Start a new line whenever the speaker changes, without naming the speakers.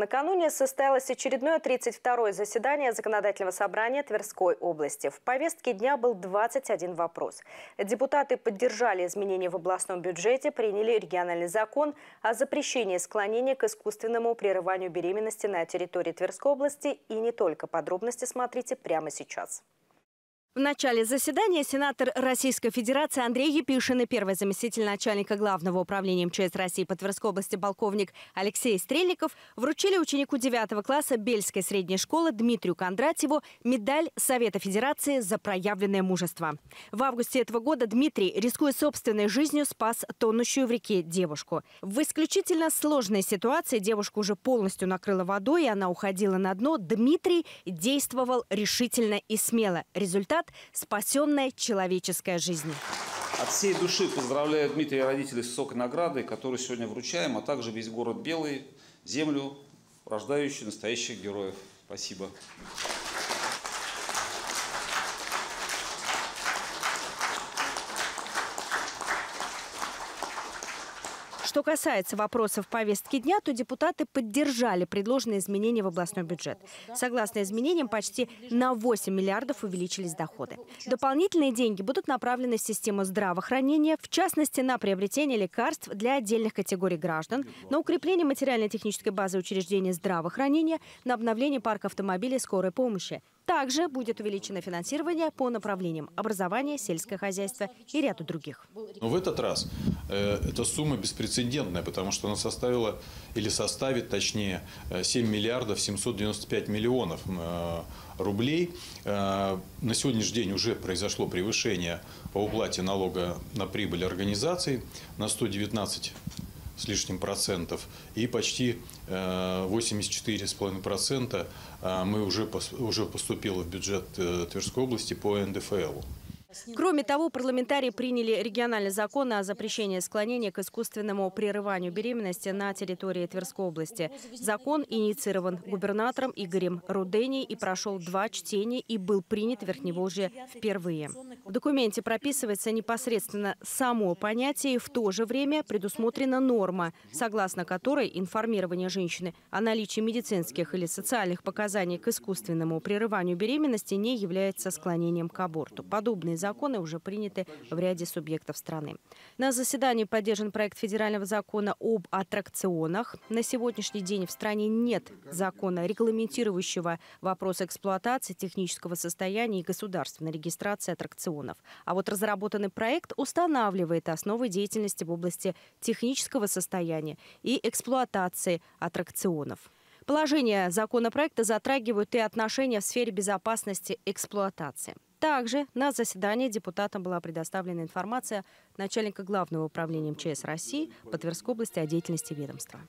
Накануне состоялось очередное 32-е заседание Законодательного собрания Тверской области. В повестке дня был 21 вопрос. Депутаты поддержали изменения в областном бюджете, приняли региональный закон о запрещении склонения к искусственному прерыванию беременности на территории Тверской области. И не только. Подробности смотрите прямо сейчас.
В начале заседания сенатор Российской Федерации Андрей Епишин и первый заместитель начальника Главного управления МЧС России по Тверской области полковник Алексей Стрельников вручили ученику 9 класса Бельской средней школы Дмитрию Кондратьеву медаль Совета Федерации за проявленное мужество. В августе этого года Дмитрий, рискуя собственной жизнью, спас тонущую в реке девушку. В исключительно сложной ситуации девушку уже полностью накрыла водой, и она уходила на дно. Дмитрий действовал решительно и смело. Результат результат – спасенная человеческая жизнь.
От всей души поздравляю Дмитрия и родителей с высокой наградой, которую сегодня вручаем, а также весь город Белый, землю, рождающую настоящих героев. Спасибо.
Что касается вопросов повестки дня, то депутаты поддержали предложенные изменения в областной бюджет. Согласно изменениям, почти на 8 миллиардов увеличились доходы. Дополнительные деньги будут направлены в систему здравоохранения, в частности, на приобретение лекарств для отдельных категорий граждан, на укрепление материально-технической базы учреждений здравоохранения, на обновление парка автомобилей скорой помощи. Также будет увеличено финансирование по направлениям образования, сельское хозяйство и ряду других.
Но в этот раз э, эта сумма беспрецедентная, потому что она составила или составит, точнее, 7 миллиардов 795 миллионов э, рублей. Э, на сегодняшний день уже произошло превышение по уплате налога на прибыль организаций на 119 с лишним процентов и почти 84,5 процента а, мы уже, уже поступило в бюджет э, Тверской области по НДФЛ.
Кроме того, парламентарии приняли региональный закон о запрещении склонения к искусственному прерыванию беременности на территории Тверской области. Закон инициирован губернатором Игорем Рудени и прошел два чтения и был принят в Верхневолжье впервые. В документе прописывается непосредственно само понятие и в то же время предусмотрена норма, согласно которой информирование женщины о наличии медицинских или социальных показаний к искусственному прерыванию беременности не является склонением к аборту. Подобные законы уже приняты в ряде субъектов страны. На заседании поддержан проект федерального закона об аттракционах. На сегодняшний день в стране нет закона, регламентирующего вопрос эксплуатации, технического состояния и государственной регистрации аттракционов. А вот разработанный проект устанавливает основы деятельности в области технического состояния и эксплуатации аттракционов. Положения законопроекта затрагивают и отношения в сфере безопасности эксплуатации. Также на заседании депутатам была предоставлена информация начальника Главного управления МЧС России по Тверской области о деятельности ведомства.